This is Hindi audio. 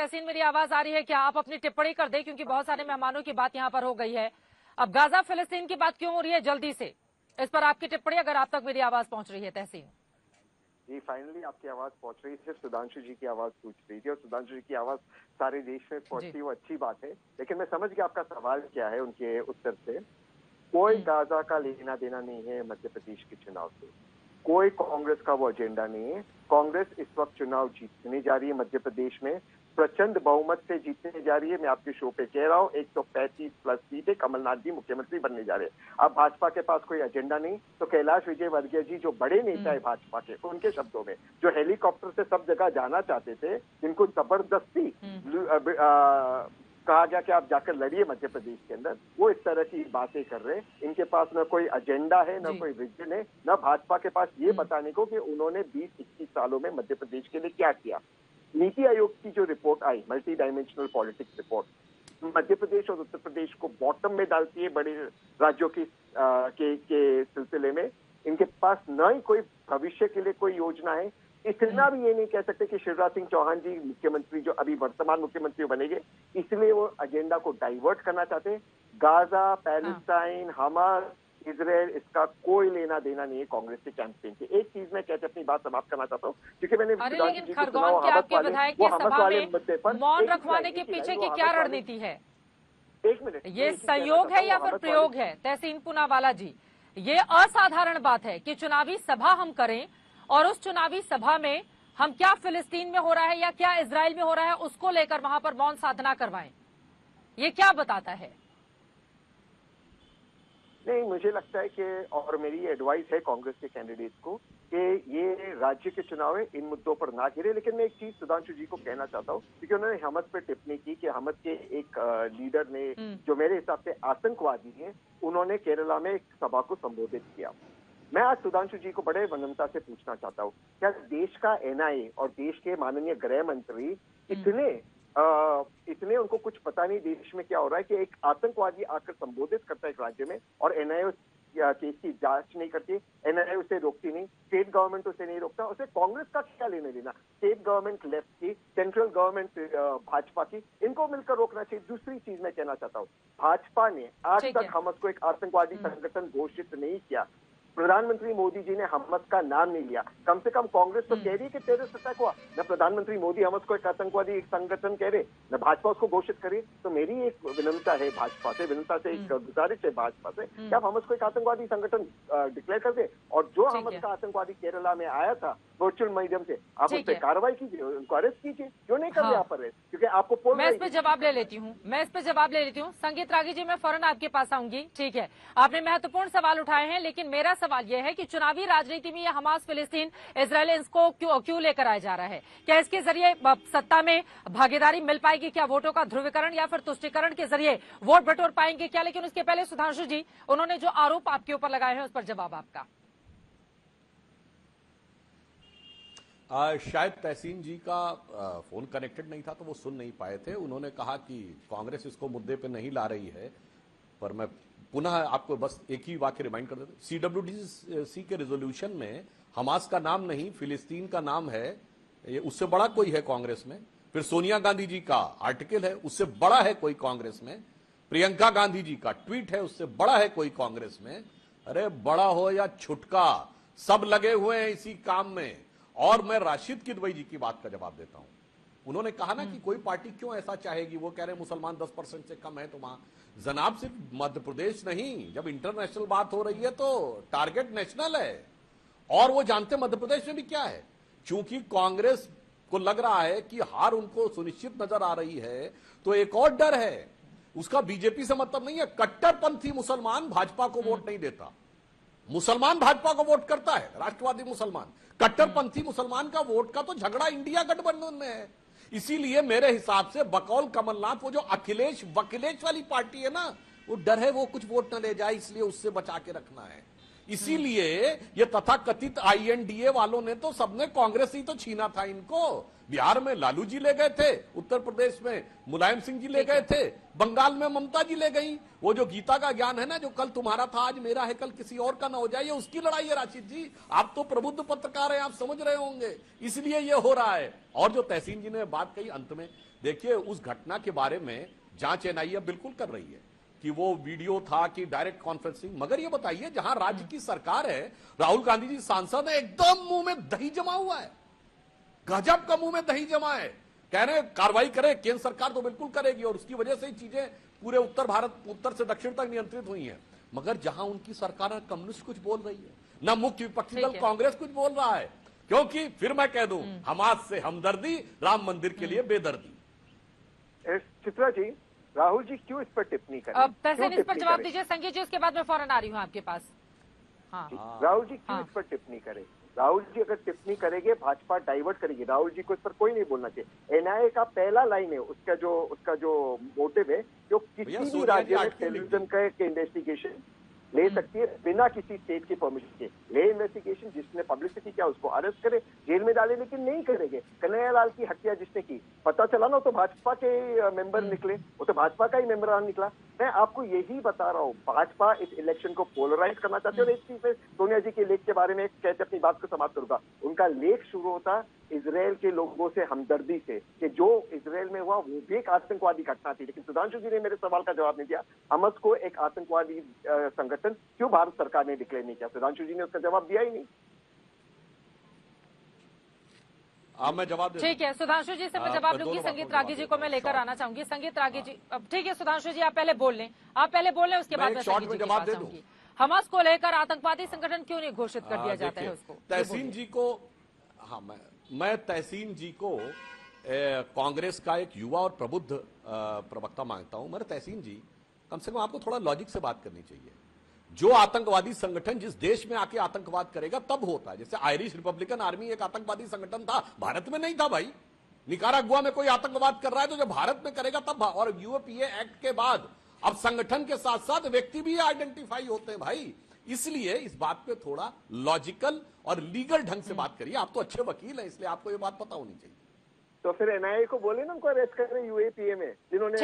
तहसीन मेरी आवाज़ आ रही है क्या आप अपनी टिप्पणी कर दें क्योंकि बहुत सारे मेहमानों की बात यहाँ पर हो गई है। अब गाजा फिलिस्तीन की बात क्यों हो रही है जल्दी से? इस पर आपकी टिप्पणी अगर आप तक मेरी आवाज़ पहुँच रही है तहसीन जी फाइनली आपकी आवाज़ पहुँच रही थी सुधांशु जी की आवाज़ पूछ रही थी और सुधांशु जी की आवाज़ सारे देश में पहुँचती वो अच्छी बात है। लेकिन मैं समझ गया आपका सवाल क्या है उनके उत्तर से। कोई गाजा का लेना देना नहीं है मध्य प्रदेश के चुनाव से। कोई कांग्रेस का वो एजेंडा नहीं है। कांग्रेस इस वक्त चुनाव जीतने जा रही है मध्य प्रदेश में। प्रचंड बहुमत से जीतने जा रही है मैं आपके शो पे कह रहा हूँ। एक सौ पैंतीस प्लस सीट कमलनाथ जी मुख्यमंत्री बनने जा रहे हैं। अब भाजपा के पास कोई एजेंडा नहीं तो कैलाश विजय वर्गीय जी जो बड़े नेता है भाजपा के उनके शब्दों में जो हेलीकॉप्टर से सब जगह जाना चाहते थे जिनको ज़बरदस्ती कहा गया कि आप जाकर लड़िए मध्य प्रदेश के अंदर वो इस तरह की बातें कर रहे हैं। इनके पास न कोई एजेंडा है न कोई विजन है न भाजपा के पास ये बताने को कि उन्होंने 20-21 सालों में मध्य प्रदेश के लिए क्या किया। नीति आयोग की जो रिपोर्ट आई multi dimensional politics report Madhya Pradesh और उत्तर प्रदेश को बॉटम में डालती है बड़े राज्यों की आ, के, के सिलसिले में। इनके पास न ही कोई भविष्य के लिए कोई योजना है। इतना भी ये नहीं कह सकते कि शिवराज सिंह चौहान जी मुख्यमंत्री जो अभी वर्तमान मुख्यमंत्री बनेंगे इसलिए वो एजेंडा को डाइवर्ट करना चाहते हैं। गाजा पैलेस्टाइन हमास इसराइल इसका कोई लेना देना नहीं है कांग्रेस के कैंपेन से एक चीज़ मैं कहते अपनी बात समाप्त करना चाहता हूँ क्योंकि मैंने खरगोन के आपके विधायक की सभा में मौन रखवाने के पीछे की क्या रणनीति है? एक मिनट ये संयोग है या फिर प्रयोग है? तहसीन पुनावाला जी ये असाधारण बात है कि चुनावी सभा हम करें और उस चुनावी सभा में हम क्या फिलिस्तीन में हो रहा है या क्या इसराइल में हो रहा है उसको लेकर वहाँ पर मौन साधना करवाएँ। ये क्या बताता है? नहीं मुझे लगता है कि और मेरी एडवाइस है कांग्रेस के कैंडिडेट को कि ये राज्य के चुनाव है इन मुद्दों पर ना गिरे लेकिन मैं एक चीज़ सुधांशु जी को कहना चाहता हूँ क्योंकि उन्होंने हमद पे टिप्पणी की कि हमद के एक लीडर ने जो मेरे हिसाब से आतंकवादी हैं उन्होंने केरला में एक सभा को संबोधित किया। मैं आज सुधांशु जी को बड़े विनम्रता से पूछना चाहता हूँ क्या देश का एनआईए और देश के माननीय गृह मंत्री इतने आ, इतने उनको कुछ पता नहीं देश में क्या हो रहा है कि एक आतंकवादी आकर संबोधित करता है एक राज्य में और एनआईए केस की जाँच नहीं करती एनआईए उसे रोकती नहीं स्टेट गवर्नमेंट उसे नहीं रोकता उसे कांग्रेस का क्या लेने देना? स्टेट गवर्नमेंट लेफ़्ट की सेंट्रल गवर्नमेंट भाजपा की इनको मिलकर रोकना चाहिए। दूसरी चीज़ मैं कहना चाहता हूँ भाजपा ने आज तक हमस को एक आतंकवादी संगठन घोषित नहीं किया। प्रधानमंत्री मोदी जी ने हमस का नाम नहीं लिया। कम से कम कांग्रेस तो कह रही है कि टेररिस्ट अटैक हुआ न प्रधानमंत्री मोदी हमस को एक आतंकवादी एक संगठन कह रहे न भाजपा उसको घोषित करे तो मेरी एक विनम्रता है भाजपा से विनम्रता से एक गुजारिश है भाजपा से कि आप हमस को एक आतंकवादी संगठन डिक्लेयर कर दे। और जो हमस का आतंकवादी केरला में आया था वर्चुअल माध्यम से आप उस पर कार्रवाई कीजिए उनको अरेस्ट कीजिए। क्यों नहीं कर रहे आप अरेस्ट क्योंकि आपको मैं इस पे जवाब ले लेती हूँ। मैं इस पर जवाब ले लेती हूँ। संगीत रागी जी मैं फ़ौरन आपके पास आऊँगी। ठीक है। आपने महत्वपूर्ण सवाल उठाए हैं लेकिन मेरा सवाल यह है कि चुनावी राजनीति में यह हमास फिलिस्तीन इसराइल इसको क्यों क्यों लेकर आया जा रहा है? क्या इसके ज़रिए सत्ता में भागीदारी मिल पाएगी क्या वोटों का ध्रुवीकरण या फिर तुष्टिकरण के ज़रिए वोट बटोर पाएँगे क्या? लेकिन उसके पहले सुधांशु जी उन्होंने जो आरोप आपके ऊपर लगाए हैं उस पर जवाब आपका। आ, शायद तहसीन जी का आ, फ़ोन कनेक्टेड नहीं था तो वो सुन नहीं पाए थे। उन्होंने कहा कि कांग्रेस इसको मुद्दे पे नहीं ला रही है पर मैं पुनः आपको बस एक ही वाक्य रिमाइंड कर देता सीडब्ल्यूडीसी के रेजोल्यूशन में हमास का नाम नहीं, फिलिस्तीन का नाम है, ये उससे बड़ा कोई है कांग्रेस में। फिर सोनिया गांधी जी का आर्टिकल है, उससे बड़ा है कोई कांग्रेस में। प्रियंका गांधी जी का ट्वीट है, उससे बड़ा है कोई कांग्रेस में। अरे बड़ा हो या छुटका, सब लगे हुए हैं इसी काम में। और मैं राशिद किदवई जी की बात का जवाब देता हूँ। उन्होंने कहा ना कि कोई पार्टी क्यों ऐसा चाहेगी? वो कह रहे मुसलमान 10 परसेंट से कम है तो वहाँ। जनाब सिर्फ़ मध्य प्रदेश नहीं जब इंटरनेशनल बात हो रही है तो टारगेट नेशनल है। और वो जानते मध्य प्रदेश में भी क्या है? चूँकि कांग्रेस को लग रहा है कि हार उनको सुनिश्चित नज़र आ रही है तो एक और डर है। उसका बीजेपी से मतलब नहीं है कट्टरपंथी मुसलमान भाजपा को वोट नहीं देता। मुसलमान भाजपा को वोट करता है राष्ट्रवादी मुसलमान। कट्टरपंथी मुसलमान का वोट का तो झगड़ा इंडिया गठबंधन में है। इसीलिए मेरे हिसाब से बकौल कमलनाथ, वो जो अखिलेश वकिलेश वाली पार्टी है ना, वो डर है वो कुछ वोट न ले जाए, इसलिए उससे बचा के रखना है। इसीलिए ये तथाकथित आईएनडीए वालों ने तो सबने कांग्रेस ही तो छीना था इनको। बिहार में लालू जी ले गए थे उत्तर प्रदेश में मुलायम सिंह जी ले गए थे बंगाल में ममता जी ले गई। वो जो गीता का ज्ञान है ना जो कल तुम्हारा था आज मेरा है कल किसी और का ना हो जाए ये उसकी लड़ाई है राशिद जी। आप तो प्रबुद्ध पत्रकार हैं आप समझ रहे होंगे। इसलिए ये हो रहा है। और जो तहसीन जी ने बात कही अंत में देखिए उस घटना के बारे में जाँच एनआईए बिल्कुल कर रही है। कि वो वीडियो था कि डायरेक्ट कॉन्फ्रेंसिंग। मगर ये बताइए जहाँ राज्य की सरकार है राहुल गांधी जी सांसद है एकदम मुँह में दही जमा हुआ है। गजब का मुँह में दही जमा है। कह रहे कार्रवाई करे केंद्र सरकार तो बिल्कुल करेगी और उसकी वजह से ही चीज़ें पूरे उत्तर भारत उत्तर से दक्षिण तक नियंत्रित हुई हैं। मगर जहाँ उनकी सरकार कम्युनिस्ट कुछ बोल रही है। ना मुख्य विपक्षी दल कांग्रेस कुछ बोल रहा है। क्योंकि फिर मैं कह दूँ हम्म। हमास से हमदर्दी राम मंदिर के लिए बेदर्दी। चित्रा जी राहुल जी क्यों इस पर टिप्पणी करें अब तहसीन इस पर जवाब दीजिए संजय जी उसके बाद मैं फ़ौरन आ रही हूँ आपके पास। हाँ। राहुल जी क्यों हाँ। इस पर टिप्पणी करें? राहुल जी अगर टिप्पणी करेंगे भाजपा डाइवर्ट करेगी। राहुल जी को इस पर कोई नहीं बोलना चाहिए। एनआईए का पहला लाइन है उसका जो उसका जो मोटिव है जो किसी भी राज्य में टेलीविज़न का टेररिज्म का इन्वेस्टिगेशन ले सकती है बिना किसी स्टेट के परमिशन के। ले इन्वेस्टिगेशन जिसने पब्लिसिटी किया उसको अरेस्ट करे जेल में डाले लेकिन नहीं करेंगे। कन्हैयालाल की हत्या जिसने की पता चला ना तो भाजपा के मेंबर निकले। वो तो भाजपा का ही मेंबर निकला। मैं आपको यही बता रहा हूँ भाजपा इस इलेक्शन को पोलराइज करना चाहती है और इस चीज़ मैं सोनिया जी के लेख के बारे में कहते अपनी बात को समाप्त करूँगा। उनका लेख शुरू होता इसराइल के लोगों से हमदर्दी से कि जो इसराइल में हुआ वो भी एक आतंकवादी घटना थी। लेकिन सुधांशु जी ने मेरे सवाल का जवाब नहीं दिया। हमस को एक आतंकवादी संगठन क्यों भारत सरकार ने डिक्लेयर नहीं किया? सुधांशु जी ने उसका जवाब दिया ही नहीं। अब मैं जवाब ठीक है सुधांशु जी से मैं हाँ, जवाब लूँगी संगीत रागी जी को मैं लेकर आना चाहूँगी। संगीत रागी जी अब ठीक है सुधांशु जी आप पहले बोल लें। आप पहले बोल लें उसके बाद जवाब दे दूँ। हमास को लेकर आतंकवादी संगठन क्यों नहीं घोषित कर दिया हाँ, जाता है उसको? तहसीन जी को हाँ मैं मैं तहसीन जी को कांग्रेस का एक युवा और प्रबुद्ध प्रवक्ता माँगता हूँ। मगर तहसीन जी कम से कम आपको थोड़ा लॉजिक से बात करनी चाहिए। जो आतंकवादी संगठन जिस देश में आके आतंकवाद करेगा तब होता है। जैसे आयरिश रिपब्लिकन आर्मी एक आतंकवादी संगठन था भारत में नहीं था भाई। निकारागुआ में कोई आतंकवाद कर रहा है तो जब भारत में करेगा तब और यूएपीए एक्ट के बाद अब संगठन के साथ साथ व्यक्ति भी आइडेंटिफाई होते हैं भाई। इसलिए इस बात पे थोड़ा लॉजिकल और लीगल ढंग से बात करिए। आप तो अच्छे वकील हैं इसलिए आपको ये बात पता होनी चाहिए। तो फिर एनआईए को बोले ना उनको अरेस्ट करें यूएपीए में जिन्होंने